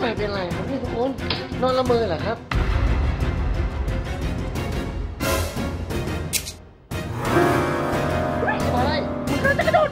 พี่ใบเป็นไรครับเนี่ยทุกคนนอนละเมอเหรอครับอะไรมันจะกระโดด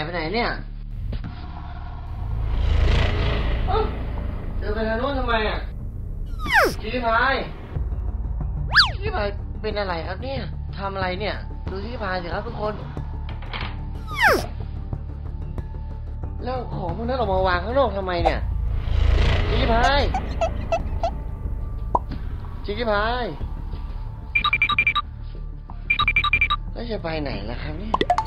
ายหายไปไหนเนี่ยเอ้าเดินไปทางโน้นทำไมอะพี่พายพี่พายเป็นอะไรครับเนี่ยทำอะไรเนี่ย ดูพี่พายสิครับทุกคน แล้วเอาของพวกนั้นออกมาวางข้างนอกทำไมเนี่ยพี่พายชิคกี้พายแล้วจะไปไหนล่ะครับเนี่ย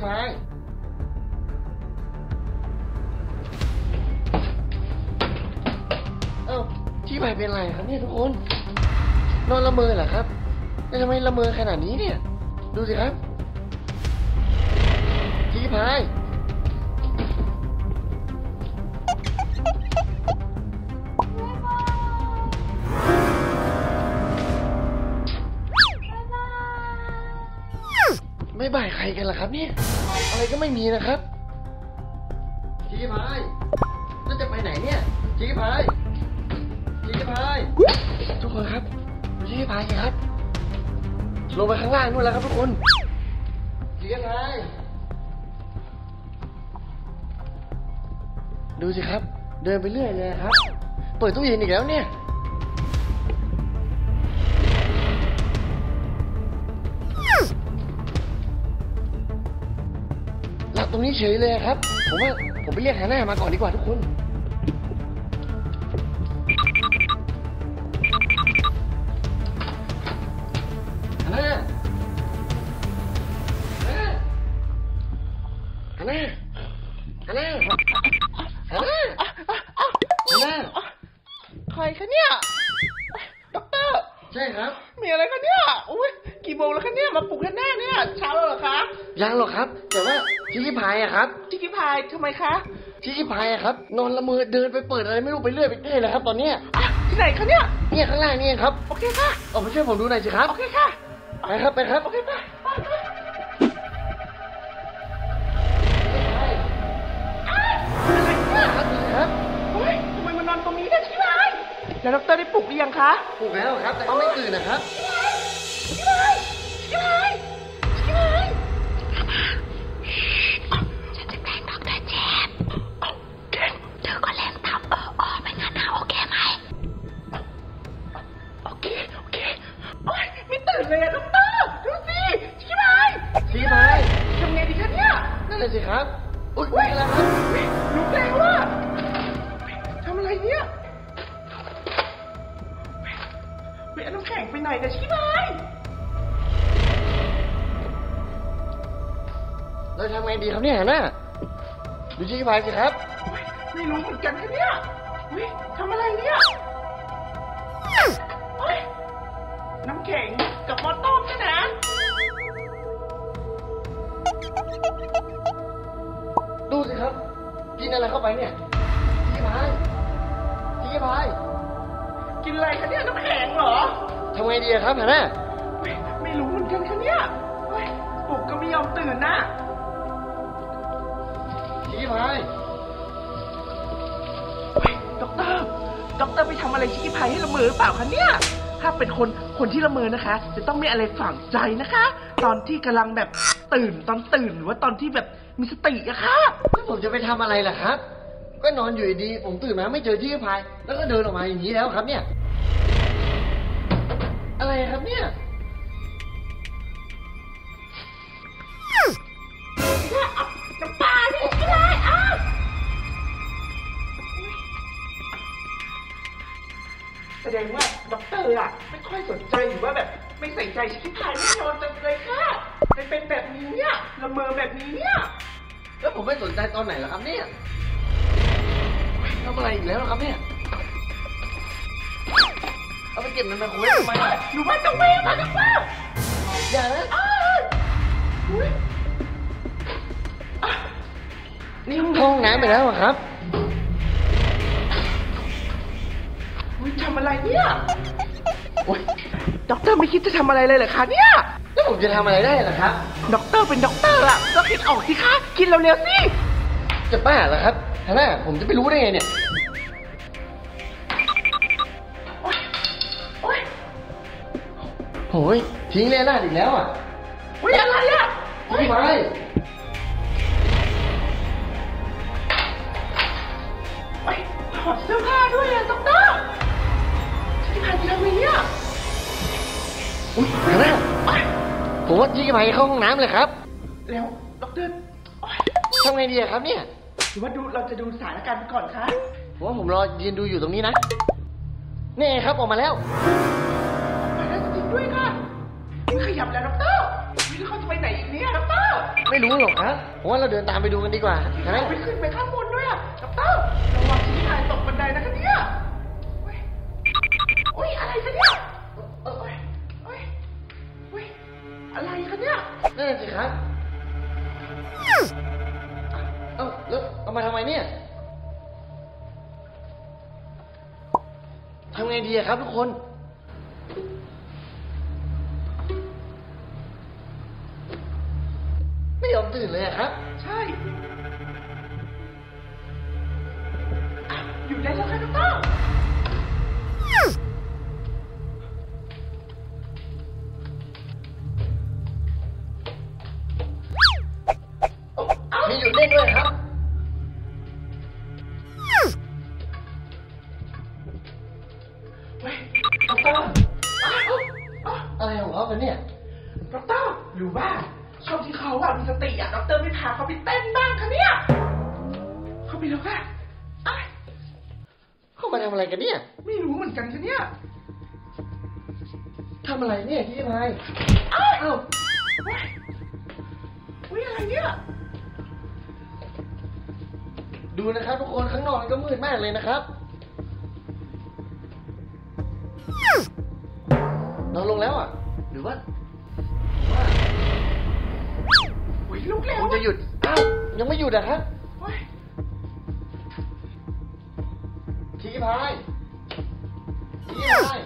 พี่พายเอ้าชิคกี้พายเป็นไรครับเนี่ยทุกคน นอนละเมอเหรอครับแล้วทำไมละเมอขนาดนี้เนี่ย ดูสิครับที่พาย ไม่บ่ายใครกันล่ะครับเนี่ย อะไรก็ไม่มีนะครับชิคกี้พายแล้วจะไปไหนเนี่ยชิคกี้พายชิคกี้พาย ทุกคนครับดูชิคกี้พายสิครับ ลงไปข้างล่างนู่นแล้วครับทุกคนชิคกี้พาย ดูสิครับ เดินไปเรื่อยเลยครับ เปิดตู้เย็นอีกแล้วเนี่ย ตรงนี้เฉยเลยครับ ผมว่าผมไปเรียกหาน่ามาก่อนดีกว่าทุกคน ปลุกกันแน่เนี่ยเช้าแล้วเหรอคะยังหรอกครับ แต่ว่าชิคกี้พายอะครับชิคกี้พายทำไมคะชิคกี้พายอะครับ นอนละเมอเดินไปเปิดอะไรไม่รู้ไปเรื่อยไปเรื่อยเลยครับ ตอนเนี้ยอะที่ไหนคะเนี่ยเนี่ยข้างล่างนี่เองครับโอเคค่ะออกมาช่วยผมดูหน่อยสิครับโอเคค่ะไปครับไปครับโอเคไปไปไปอะไรเนี่ยครับครับเฮ้ยทำไมมานอนตรงนี้เนี่ยชิคกี้พายแล้วด็อกเตอร์ได้ปลุกหรือยังคะ ถูกแล้วครับแต่เขาไม่ตื่นนะครับ ชิคกี้พายชิคกี้พาย ชิ เราทำไงดีครับเนี่ยฮะน่าดูชิคกี้พายสิครับเฮ้ยไม่รู้เหมือนกันคะเนี่ยเฮ้ยทำอะไรเนี่ยเฮ้ยน้ำแข็งกับมอต้มเนี่ยนะดูสิครับ กินอะไรเข้าไปเนี่ยชิคกี้พายชิคกี้พายกินอะไรคะเนี่ยน้ำแข็งเหรอทำไงดีอะครับฮะน่าเฮ้ยไม่รู้เหมือนกันคะเนี่ย ด็อกเตอร์ไปทำอะไรชิคกี้พายให้ละเมอหรือเปล่าคะเนี่ย ถ้าเป็นคนคนที่ละเมอนะคะ จะต้องมีอะไรฝังใจนะคะ ตอนที่กำลังแบบตื่นตอนตื่นหรือว่าตอนที่แบบมีสติอะค่ะ แล้วผมจะไปทำอะไรล่ะครับ ก็นอนอยู่ดีๆผมตื่นมาไม่เจอที่พาย แล้วก็เดินออกมาอย่างนี้แล้วครับเนี่ย อะไรครับเนี่ย งว่าด็อกเตอร์อะไม่ค่อยสนใจหรือว่าแบบ ไม่ใส่ใจชิคกี้พายแน่นอนจังเลยค่ะเป็นเป็นแบบนี้เนี่ยละเมอแบบนี้เนี่ยแล้วผมไม่สนใจตอนไหนล่ะครับเนี่ยทำอะไรอีกแล้วครับเนี่ย เอาไปเก็บในไมโครเวฟทำไมอะหนูว่าจะเวรมาแล้วว่าอย่านะอ้าวอุ๊ยอะนี่ห้องเข้าห้องน้ำไปแล้วอะครับำอะไรเนี่ยโอ๊ยด็อกเตอร์ไม่คิดจะทำอะไรเลยเหรอคะเนี่ย แล้วผมจะทำอะไรได้ล่ะครับ ด็อกเตอร์เป็นด็อกเตอร์อะก็คิดออกสิคะคิดเร็วๆสิ จะบ้าเหรอครับฮาน่าผมจะไปรู้ได้ไงเนี่ย โอ๊ยโอ๊ยโอ้ยทิ้งระเนระนาดอีกแล้วอะโอ๊ยอะไรอะโอ๊ย พี่ไม้โอ๊ยถอดเสื้อผ้าด้วยอะด็อกเตอร์ ชิคกี้พายจะทำไงเนี่ยอุ้ยฮาน่าโอ๊ยผมว่าพี่ไม้เข้าห้องน้ำเลยครับ แล้วด็อกเตอร์โอ๊ยทำไงดีอะครับเนี่ย หรือว่าดูเราจะดูสถานการณ์ไปก่อนคะผมว่าผมรอยืนดูอยู่ตรงนี้นะ นี่ไงครับออกมาแล้วไปได้จริงด้วยค่ะไม่ขยับแล้วด็อกเตอร์ไม่รู้เขาจะไปไหนอีกเนี่ยด็อกเตอร์ไม่รู้หรอกครับผมว่าเราเดินตามไปดูกันดีกว่าฮาน่าไปขึ้นไปข้างบนด้วยอะด็อกเตอร์ระวังชิคกี้พายตกบันไดนะคะเนี่ยโอ๊ยโอ๊ยอะไรคะเนี่ยเออโอ๊ยโอ๊ยโอ๊ยอะไรคะเนี่ยนั่นสิครับเอ้าแล้วเอามาทำไมเนี่ยทำไงดีอะครับทุกคน ไม่ยอมตื่นเลยอะครับ ใช่ หรือว่าช่วงที่เขาอะมีสติอะด็อกเตอร์ไม่พาเขาไปเต้นบ้างคะเนี่ย เขาไปแล้วค่ะอ้ายเข้ามาทำอะไรกันเนี่ย ไม่รู้เหมือนกันคะเนี่ยทำอะไรเนี่ยพี่พายอ้าวเอ้าเฮ้ยเฮ้ยอะไรเนี่ย ดูนะครับทุกคนข้างนอกมันก็มืดมากเลยนะครับนอนลงแล้วอะ หรือว่าว่า หยุด อ้าว ยังไม่หยุดอะครับเฮ้ยชี้พายชี้พาย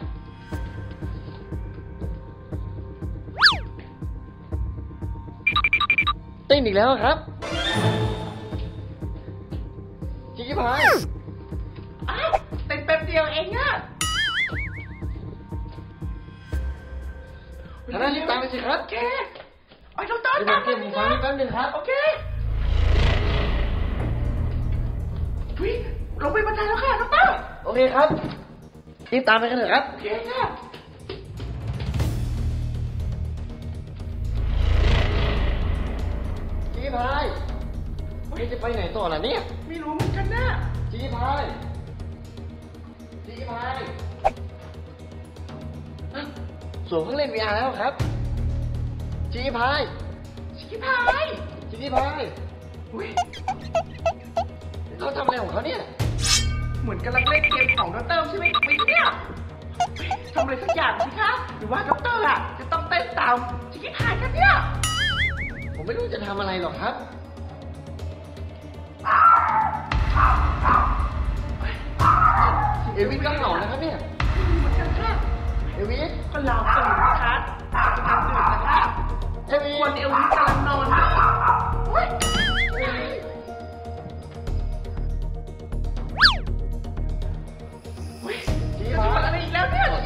เต้นอีกแล้วอะครับชี้พายอ้าวเต้นแป๊บเดียวเองอะทางด้านรีบตามไปสิครับโอเค ไอ้ด็อกเตอร์เดี๋ยวผตามมเก็บหูฟังนี่แป๊บนึงครับ โอเคเฮ้ยลงไปบันไดแล้วค่ะด็อกเตอร์โอเคครับรีบตามไปกันเถอะครับ โอเคค่ะชี้พายนี่จะไปไหนต่อล่ะเนี่ย ไม่รู้เหมือนกันนะชี้พายชี้พายอะสวมเครื่องเล่น VR แล้วครับ ชี้พายชิคกี้พายชี้พายอุ้ยเขาทำอะไรของเขาเนี่ย เหมือนกำลังเล่นเกมของด็อกเตอร์ใช่ไหมไหมเนี่ยเฮ้ยทำอะไรสักอย่างสิคะหรือว่าด็อกเตอร์อะจะต้องเต้นตามชิคกี้พายกันเนี่ย ผมไม่รู้จะทำอะไรหรอกครับเอวิสก็เห่านะครับเนี่ยเหมือนกันค่ะเอวิสก็เราตื่นนะคะ วนเอลวิกำนอนอะ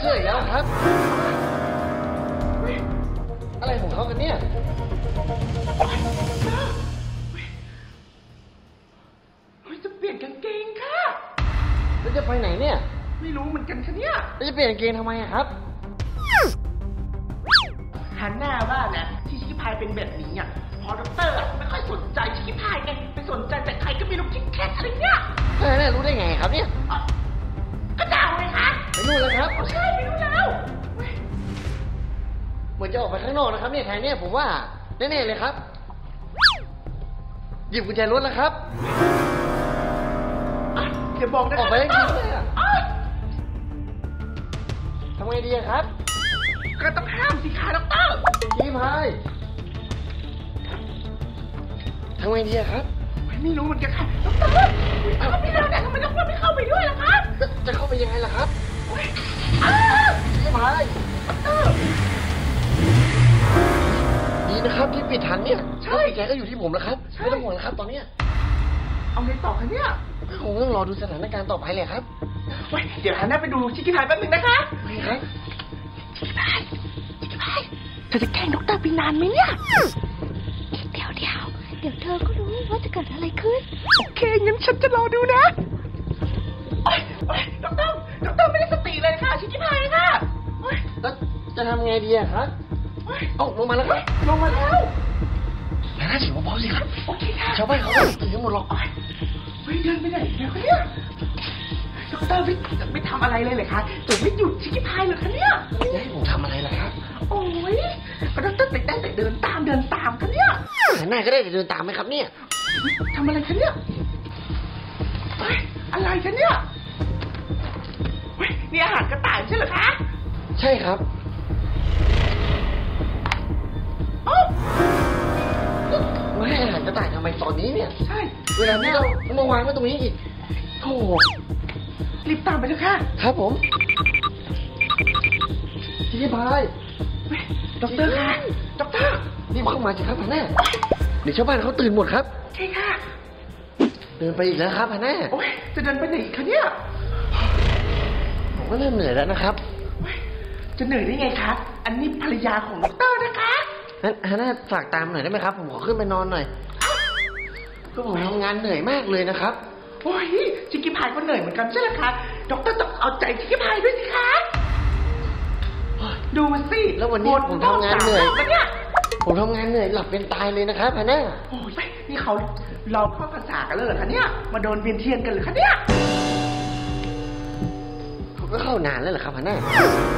ไรยแล้วครับ อะไรของเขากันเนี่ย จะเปลี่ยนกางเกงค่ะ แล้วจะไปไหนเนี่ย ไม่รู้เหมือนกันค่ะเนี่ยจะเปลี่ยนกางเกงทำไมครับ รู้ได้ไงครับเนี่ยอะก็ดาวไงคะไปนู่นแล้วครับอ๋อใช่ไม่รู้แล้วเว้ยเหมือนจะออกไปข้างนอกนะครับเนี่ยแทนเนี่ยผมว่าแน่ๆเลยครับ หยิบกุญแจรถแล้วครับอะอย่าบอกนะออกไปจริงๆเลยอะอะทำไงดีอะครับ ก็ต้องห้ามสิคะด็อกเตอร์พี่พายทำไงดีอะครับ ไม่รู้เหมือนกันค่ะด็อกเตอร์เข้าไปแล้วเนี่ยทำไมด็อกเตอร์ไม่เข้าไปด้วยล่ะคะจะจะเข้าไปยังไงล่ะครับอ้าวพี่พายด็อกเตอร์ดีนะครับที่ปิดทันเนี่ยใช่แล้วกุญแจก็อยู่ที่ผมแล้วครับใช่ไม่ต้องห่วงนะครับ ตอนเนี้ยเอาไงต่อคะเนี่ยคงต้องรอดูสถานการณ์ต่อไปเลยครับเว้ยเดี๋ยวฮันน่าไปดูชิคกี้พายแป๊บนึงนะคะไปครับชิคกี้พายชิคกี้พายเธอจะแกล้งด็อกเตอร์ไปนานไหมเนี่ยเดี๋ยว เดี๋ยวเธอก็รู้ว่าจะเกิดอะไรขึ้น โอเคงั้นฉันจะรอดูนะโอ๊ยโอ๊ยด็อกเตอร์ด็อกเตอร์ไม่ได้สติเลยค่ะ ชิคกี้พายค่ะโอ๊ยแล้วจะทำไงดีอะครับโอ๊ยเอ้าลงมาแล้วครับลงมาแล้วฮันน่าเสียงเบาๆสิครับโอเคค่ะชาวบ้านเขาก็ตื่นกันหมดหรอกโอ๊ยเฮ้ยเดินไปไหนแล้วคะเนี่ยด็อกเตอร์ไม่ไม่ทำอะไรเลยเหรอคะจะไม่หยุดชิคกี้พายเหรอคะเนี่ย จะให้ผมทำอะไรล่ะครับ โอ้ยก็ดอกเตอร์ติดได้แต่เดินตามเดินตาม หันหน้าก็ได้แต่เดินตามไหมครับเนี่ยทำอะไรคะเนี่ยเฮ้ยอะไรคะเนี่ยเฮ้ยนี่อาหารกระต่ายใช่เหรอคะใช่ครับ เอ้ามาให้อาหารกระต่ายทำไมตอนนี้เนี่ย ใช่เวลานี้เรามาวางไว้ตรงนี้อีกโอ้โหรีบตามไปเลยค่ะครับผมพี่พาย เฮ้ยด็อกเตอร์ค่ะด็อกเตอร์ รีบเข้ามาสิครับฮันน่าเดี๋ยวชาวบ้านเขาตื่นหมดครับโอเคค่ะ เดินไปอีกแล้วครับฮันน่าโอ้ยจะเดินไปไหนอีกคะเนี่ยผมก็เริ่มเหนื่อยแล้วนะครับเฮ้ยจะเหนื่อยได้ไงคะอันนี้ภรรยาของด็อกเตอร์นะคะงั้นฮันน่าฝากตามหน่อยได้ไหมครับ ผมขอขึ้นไปนอนหน่อย ก็ผมทำงานเหนื่อยมากเลยนะครับ โอ้ยชิคกี้พายก็เหนื่อยเหมือนกันใช่ไหมคะด็อกเตอร์ต้องเอาใจชิคกี้พายด้วยสิคะดูสิแล้ววันนี้ผมทำงานเหนื่อยหมดรอบสามรอบแล้วเนี่ย ผมทำงานเหนื่อยหลับเป็นตายเลยนะครับฮันน่าโอ้ยนี่เขาเราเข้าพรรษากันเลยเหรอคะเนี่ย มาเดินเวียนเทียนกันเหรอคะเนี่ยผมก็เข้านานแล้วเหรอครับฮันน่า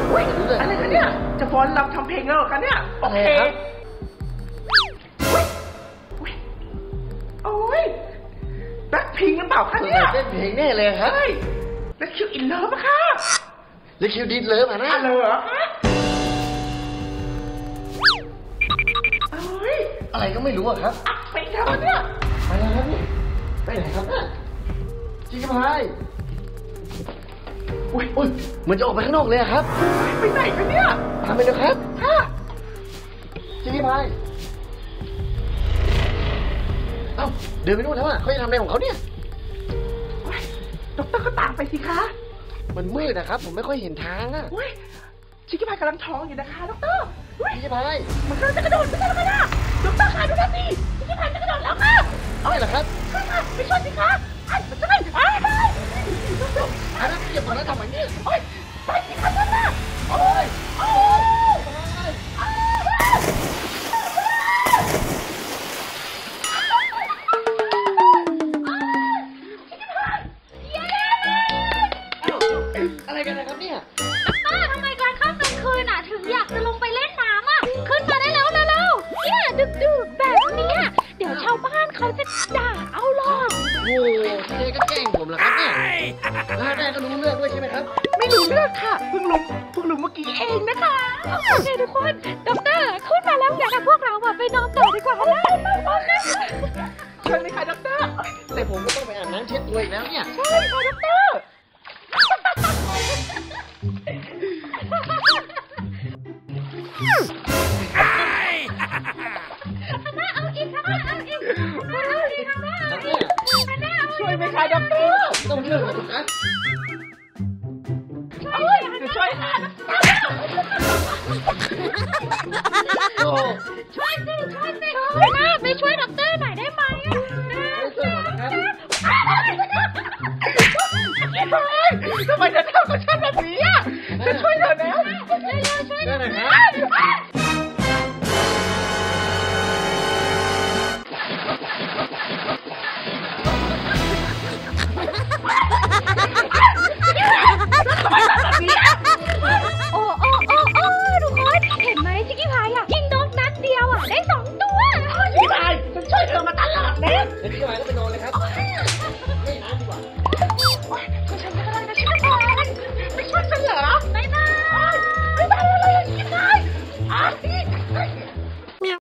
โอ้ยอะไรคะเนี่ย จะฟ้อนรำทำเพลงแล้วเหรอคะเนี่ย โอเคอะไรครับ โอ้ยโอ้ยโอ้ยแบ็คพิงหรือเปล่าคะเนี่ยเต้นเพลงแน่เลยครับใช่แบ็ค Kill This Love อะค่ะ Let's kill this love ฮันน่าอะไรเหรอคะ อ้ยอะไรก็ไม่รู้อะครับอักไปทำไมเนี่ยไปแล้วครับนี่ไปไหนครับเนี่ยชิคกี้พายอุ้ยอุ้ยเหมือนจะออกไปข้างนอกเลยอะครับ ไปไหนคะเนี่ยตามไปเลยครับค่ะชิคกี้พายเอ้าเดินไปนู่นแล้วอะเขาจะทำอะไรของเขาเนี่ยโอ้ยด็อกเตอร์ก็ตามไปสิคะ มันมืดนะครับ ผมไม่ค่อยเห็นทางอะอุ้ยชิคกี้พายกำลังท้องอยู่นะคะด็อกเตอร์อุ้ยชิคกี้พายมันกำลังจะกระโดดไม่ใช่หรอคะ เหรอครับเนี่ยแล้วแม่ก็รู้เรื่องด้วยใช่ไหมครับ ไม่รู้เรื่องค่ะ เพิ่งรู้เพิ่งรู้เมื่อกี้เองนะคะโอเคทุกคนด็อกเตอร์ขึ้นมาแล้วอยากให้พวกเราอะไปนอนต่อดีกว่านะโอเคช่วยไหมคะด็อกเตอร์แต่ผมก็ต้องไปอาบน้ำเช็ดตัวอีกแล้วเนี่ย ใช่ค่ะด็อกเตอร์เอาอีกค่ะเอาอีกเอ เอาอีกช่วยไหมคะด็อกเตอร์ต้องช่วยผมนะเอ้ยเดี๋ยวช่วยค่ะ